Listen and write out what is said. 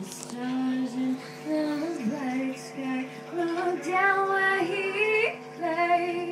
The stars in the bright sky roll down where he lay.